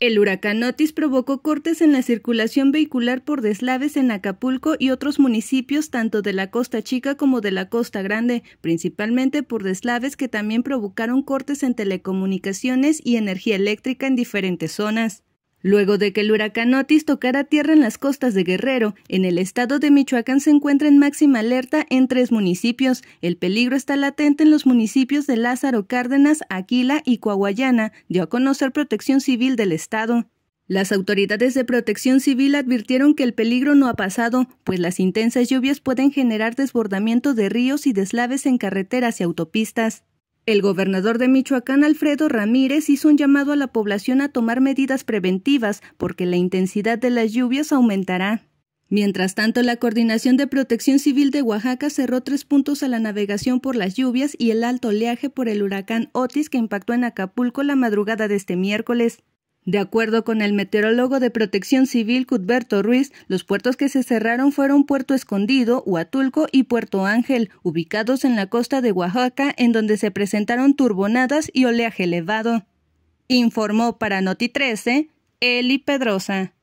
El huracán Otis provocó cortes en la circulación vehicular por deslaves en Acapulco y otros municipios tanto de la Costa Chica como de la Costa Grande, principalmente por deslaves que también provocaron cortes en telecomunicaciones y energía eléctrica en diferentes zonas. Luego de que el huracán Otis tocara tierra en las costas de Guerrero, en el estado de Michoacán se encuentra en máxima alerta en tres municipios. El peligro está latente en los municipios de Lázaro Cárdenas, Aquila y Coahuayana, dio a conocer Protección Civil del estado. Las autoridades de protección civil advirtieron que el peligro no ha pasado, pues las intensas lluvias pueden generar desbordamiento de ríos y deslaves en carreteras y autopistas. El gobernador de Michoacán, Alfredo Ramírez, hizo un llamado a la población a tomar medidas preventivas porque la intensidad de las lluvias aumentará. Mientras tanto, la Coordinación de Protección Civil de Oaxaca cerró tres puntos a la navegación por las lluvias y el alto oleaje por el huracán Otis que impactó en Acapulco la madrugada de este miércoles. De acuerdo con el meteorólogo de Protección Civil Cuthberto Ruiz, los puertos que se cerraron fueron Puerto Escondido, Huatulco y Puerto Ángel, ubicados en la costa de Oaxaca, en donde se presentaron turbonadas y oleaje elevado. Informó para Noti 13 Eli Pedrosa.